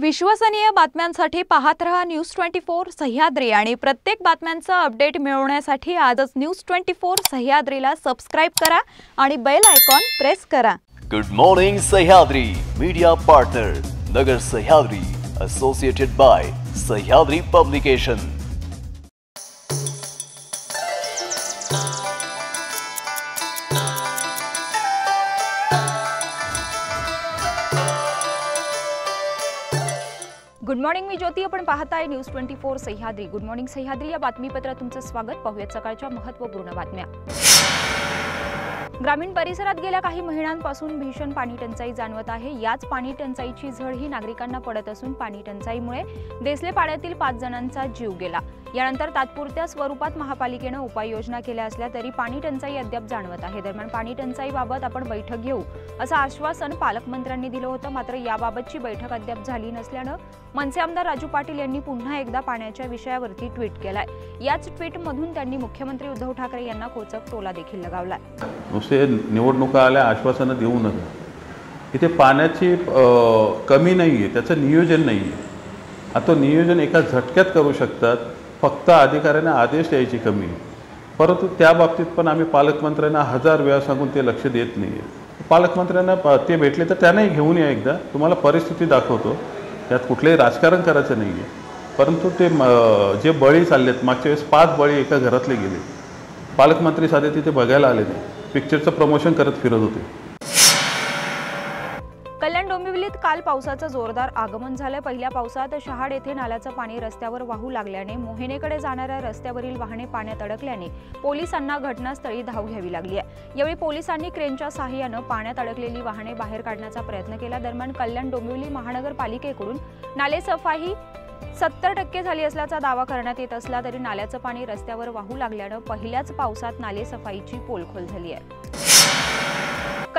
विश्वसनीय बातम्यांसाठी पाहत रहा न्यूज ट्वेंटी फोर सह्याद्री आणि प्रत्येक बातम्यांचा अपडेट मिळवण्यासाठी आजच न्यूज ट्वेंटी फोर सह्याद्रीला सबस्क्राईब करा आणि बेल आयकॉन प्रेस करा. Good morning Sahyadri. Media partner Nagar Sahyadri associated by Sahyadri publication good morning मी ज्योती. आपण पाहताय news twenty four Sahyadri. Good morning Sahyadri. या बातमीपत्रात तुमचं स्वागत. पाहूयात सकाळच्या महत्त्वपूर्ण बातम्या. ग्रामीण परिसरात गेल्या काही महिन्यांपासून भीषण पाणी टंचाई जाणवत आहे. याच पाणी टंचाईची झळ ही नागरिकांना पडत असून पाणी टंचाईमुळे देसले पाड्यातील पाच जणांचा जीव गेला. यानंतर तात्पुरत्या स्वरूपात महापालिकेनं उपाययोजना केल्या असल्या तरी पाणी टंचाई अद्याप जाणवत आहे. दरम्यान पाणी टंचाईबाबत आपण बैठक घेऊ असं आश्वासन पालकमंत्र्यांनी दिलं होतं. मात्र याबाबतची बैठक अद्याप झाली नसल्यानं मनसे आमदार राजू पाटील यांनी पुन्हा एकदा पाण्याच्या विषयावरती ट्विट केलाय. याच ट्विटमधून त्यांनी मुख्यमंत्री उद्धव ठाकरे यांना कोचक टोला देखील लगावलाय. नुसते निवडणुका आल्या आश्वासनं देऊ नका. इथे पाण्याची कमी नाही आहे त्याचं नियोजन नाही आहे आता नियोजन एका झटक्यात करू शकतात फक्त अधिकाऱ्यांना आदेश द्यायची कमी आहे. परंतु त्या बाबतीत पण आम्ही पालकमंत्र्यांना हजार वेळा सांगून ते लक्ष देत नाही आहे पालकमंत्र्यांना ते भेटले तर त्यांनाही घेऊन या एकदा. तुम्हाला परिस्थिती दाखवतो. त्यात कुठलंही राजकारण करायचं नाही आहे. परंतु ते म, जे बळी चाललेत मागच्या वेळेस पाच बळी एका घरातले गेले. पालकमंत्री साधे तिथे बघायला आले नाही. पिक्चरचं प्रमोशन करत फिरत होते. काल पावसाचं जोरदार आगमन झालं. पहिल्या पावसात शहाड येथे नाल्याचं पाणी रस्त्यावर वाहू लागल्याने मोहिनेकडे जाणाऱ्या रस्त्यावरील वाहने पाण्यात अडकल्याने पोलिसांना घटनास्थळी धाव घ्यावी लागली आहे. यावेळी पोलिसांनी क्रेनच्या सहाय्यानं पाण्यात अडकलेली वाहने बाहेर काढण्याचा प्रयत्न केला. दरम्यान कल्याण डोंबिवली महानगरपालिकेकडून नाले सफाई सत्तर टक्के झाली असल्याचा दावा करण्यात येत असला तरी नाल्याचं पाणी रस्त्यावर वाहू लागल्यानं पहिल्याच पावसात नाले सफाईची पोलखोल झाली आहे.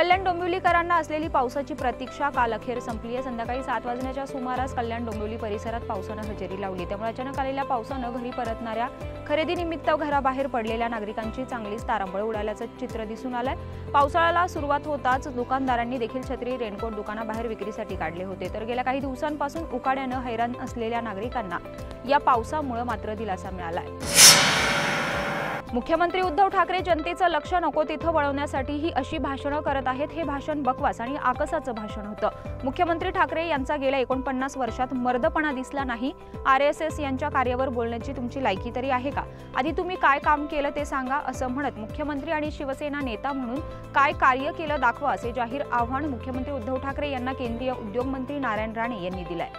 कल्याण डोंबिवलीकरांना असलेली पावसाची प्रतीक्षा काल अखेर संपली आहे. संध्याकाळी सात वाजण्याच्या सुमारास कल्याण डोंबिवली परिसरात पावसानं हजेरी लावली त्यामुळे अचानक आलेल्या पावसानं घरी परतणाऱ्या खरेदीनिमित्त घराबाहेर पडलेल्या नागरिकांची चांगलीच तारांबळ उडाल्याचं चित्र दिसून आलंय. पावसाळ्याला सुरुवात होताच दुकानदारांनी देखील छत्री रेनकोट दुकानाबाहेर विक्रीसाठी काढले होते. तर गेल्या काही दिवसांपासून उकाड्यानं हैराण असलेल्या नागरिकांना या पावसामुळे मात्र दिलासा मिळालाय. मुख्यमंत्री उद्धव ठाकरे जनतेचं लक्ष नको तिथं वळवण्यासाठी ही अशी भाषणं करत आहेत. हे भाषण बकवास आणि आकसाचं भाषण होतं. मुख्यमंत्री ठाकरे यांचा गेल्या एकोणपन्नास वर्षात मर्दपणा दिसला नाही. आर एस एस यांच्या कार्यावर बोलण्याची तुमची लायकी तरी आहे का? आधी तुम्ही काय काम केलं ते सांगा असं म्हणत मुख्यमंत्री आणि शिवसेना नेता म्हणून काय कार्य केलं दाखवा असे जाहीर आव्हान मुख्यमंत्री उद्धव ठाकरे यांना केंद्रीय उद्योग मंत्री नारायण राणे यांनी दिलंय.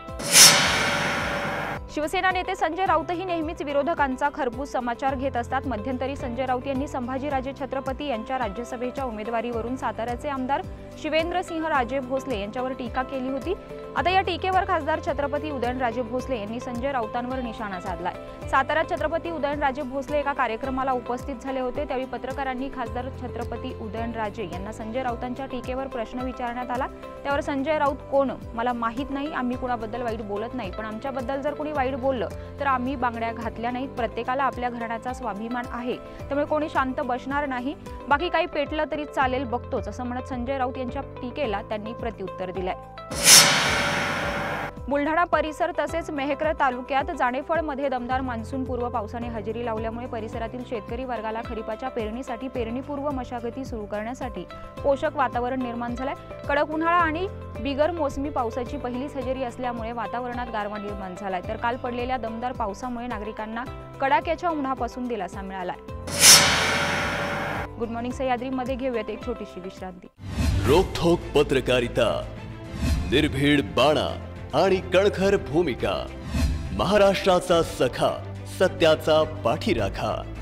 शिवसेना नेते संजय राऊतही नेहमीच विरोधकांचा खरपूस समाचार घेत असतात. मध्यंतरी संजय राऊत यांनी संभाजीराजे छत्रपती यांच्या राज्यसभेच्या उमेदवारीवरून साताऱ्याचे आमदार शिवेंद्रसिंह राजे भोसले यांच्यावर टीका केली होती. आता या टीकेवर खासदार छत्रपती उदयनराजे भोसले यांनी संजय राऊतांवर निशाणा साधलाय. साताऱ्यात छत्रपती उदयनराजे भोसले एका कार्यक्रमाला उपस्थित झाले होते त्यावेळी पत्रकारांनी खासदार छत्रपती उदयनराजे यांना संजय राऊतांच्या टीकेवर प्रश्न विचारण्यात आला. त्यावर संजय राऊत कोण? मला माहीत नाही आम्ही कुणाबद्दल वाईट बोलत नाही पण आमच्याबद्दल जर कोणी वाईट बोललं तर आम्ही बांगड्या घातल्या नाहीत. प्रत्येकाला आपल्या घराण्याचा स्वाभिमान आहे. त्यामुळे कोणी शांत बसणार नाही. बाकी काही पेटलं तरी चालेल बघतोच असं म्हणत संजय राऊत यांच्या टीकेला त्यांनी प्रत्युत्तर दिलंय. बुलढाणा परिसर तसेच मेहकर तालुक्यात जाणेफळमध्ये दमदार मान्सून पूर्व पावसाने हजेरी लावल्यामुळे परिसरातील शेतकरी वर्गाला खरीपाच्या पेरणीसाठी पेरणीपूर्व मशागती सुरू करण्यासाठी पोषक वातावरण निर्माण झालंय. कडक उन्हाळा आणि बिगर मोसमी पावसाची पहिलीच हजेरी असल्यामुळे वातावरणात गारवा निर्माण झालाय. तर काल पडलेल्या दमदार पावसामुळे नागरिकांना कडाक्याच्या उन्हापासून दिलासा मिळालाय. गुड मॉर्निंग सह्याद्रीमध्ये घेऊयात एक छोटीशी विश्रांती. रोखोक पत्रकारिता. निर्भीड बाणा आणि कणखर भूमिका. महाराष्ट्राचा सखा सत्याचा पाठीराखा.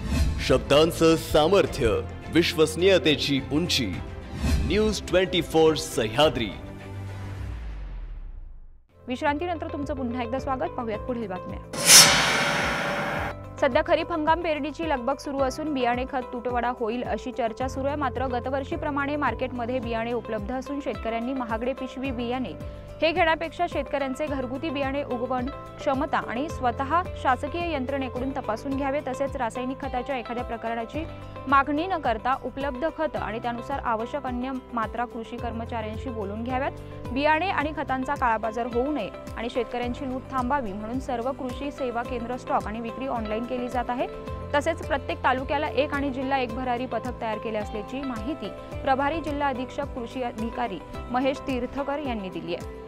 शब्दांचं सामर्थ्य विश्वसनीयतेची उंची. News twenty four Sahyadri. विश्रांतीनंतर तुमचं पुन्हा एकदा स्वागत. पाहूयात पुढील बातम्या. सध्या खरीप हंगाम पेरणीची लगबग सुरू असून बियाणे खत तुटवडा होईल अशी चर्चा सुरू आहे. मात्र गतवर्षीप्रमाणे मार्केटमध्ये बियाणे उपलब्ध असून शेतकऱ्यांनी महागडे पिशवी बियाणे हे घेण्यापेक्षा शेतकऱ्यांचे घरगुती बियाणे उगवण क्षमता आणि स्वतः शासकीय यंत्रणेकडून तपासून घ्यावे तसेच रासायनिक खताच्या एखाद्या प्रकाराची मागणी न करता उपलब्ध खत आणि त्यानुसार आवश्यक अन्य मात्रा कृषी कर्मचाऱ्यांशी बोलून घ्याव्यात. बियाणे आणि खतांचा काळाबाजार होऊ नये आणि शेतकऱ्यांची लूट थांबावी म्हणून सर्व कृषी सेवा केंद्र स्टॉक आणि विक्री ऑनलाईन केली जात आहे. तसेच प्रत्येक तालुक्याला एक आणि जिल्हा एक भरारी पथक तयार केले असल्याची माहिती प्रभारी जिल्हा अधीक्षक कृषी अधिकारी महेश तीर्थकर यांनी दिली आहे.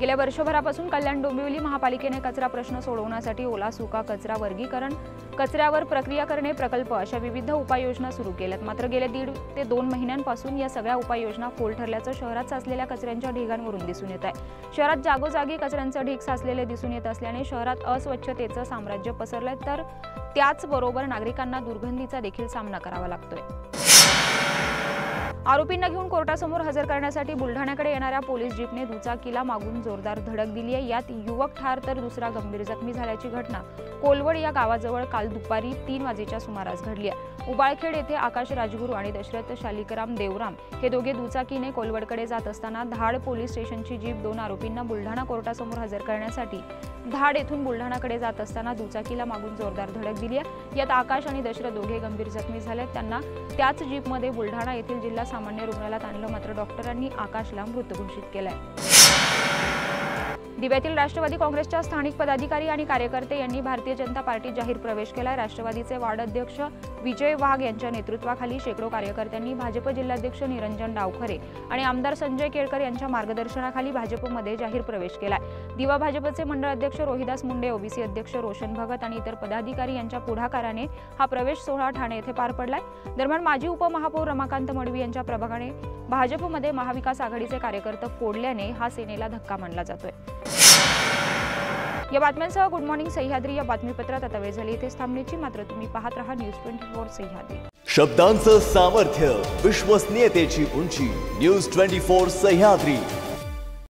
गेल्या वर्षभरापासून कल्याण डोंबिवली महापालिकेने कचरा प्रश्न सोडवण्यासाठी ओला सुका कचरा वर्गीकरण कचऱ्यावर प्रक्रिया करणे प्रकल्प अशा विविध उपाययोजना सुरू केल्यात. मात्र गेल्या दीड ते दोन महिन्यांपासून या सगळ्या उपाययोजना फोल ठरल्याचं शहरात साचलेल्या कचऱ्यांच्या ढिगांवरून दिसून येत आहे. शहरात जागोजागी कचऱ्यांचं ढीग साचलेले दिसून येत असल्याने शहरात अस्वच्छतेचं साम्राज्य पसरलंय तर त्याचबरोबर नागरिकांना दुर्गंधीचा देखील सामना करावा लागतोय. आरोपींना घेऊन कोर्टासमोर हजर करण्यासाठी बुलढाण्याकडे येणाऱ्या पोलीस जीपने दुचाकीला मागून जोरदार धडक दिली आहे. यात युवक ठार तर दुसरा गंभीर जखमी झाल्याची घटना. कोलवड या गावाजवळ काल दुपारी तीन वाजेच्या सुमारास घडली आहे. उबाळखेड येथे आकाश राजगुरू आणि दशरथ शालिकराम देवराम हे दोघे दुचाकीने कोलवडकडे जात असताना धाड पोलीस स्टेशनची जीप दोन आरोपींना बुलढाणा कोर्टासमोर हजर करण्यासाठी धाड येथून बुलढाणाकडे जात असताना दुचाकीला मागून जोरदार धडक दिली आहे. यात आकाश आणि दशरथ दोघे गंभीर जखमी झाले त्यांना त्याच जीपमध्ये बुलढाणा येथील जिल्हा सामान्य रुग्णालयात आणलं मात्र डॉक्टरांनी आकाशला मृत घोषित केलंय. दिव्यातील राष्ट्रवादी काँग्रेसच्या स्थानिक पदाधिकारी आणि कार्यकर्ते यांनी भारतीय जनता पार्टीत जाहीर प्रवेश केलाय राष्ट्रवादीचे वार्ड अध्यक्ष विजय वाघ यांच्या नेतृत्वाखाली शेकडो कार्यकर्त्यांनी भाजप जिल्हाध्यक्ष निरंजन डावखरे आणि आमदार संजय केळकर यांच्या मार्गदर्शनाखाली भाजपमध्ये जाहीर प्रवेश केलाय दिवा भाजपचे मंडळ अध्यक्ष रोहिदास मुंडे ओबीसी अध्यक्ष रोशन भगत आणि इतर पदाधिकारी यांच्या पुढाकाराने हा प्रवेश सोहळा ठाणे येथे पार पडलाय. दरम्यान माजी उपमहापौर रमाकांत मडवी यांच्या प्रभागाने भाजपमध्ये महाविकास आघाडीचे कार्यकर्ते फोडल्याने हा सेनेला धक्का मानला जातोय. या बातम्यांसह गुड मॉर्निंग सह्याद्री. या बातमीपत्रात आता वेळ झाली. इथेच थांबण्याची मात्र तुम्ही पाहत रहा न्यूज ट्वेंटी फोर सह्याद्री. शब्दांचं सामर्थ्य विश्वसनीयतेची उंची. News twenty four Sahyadri.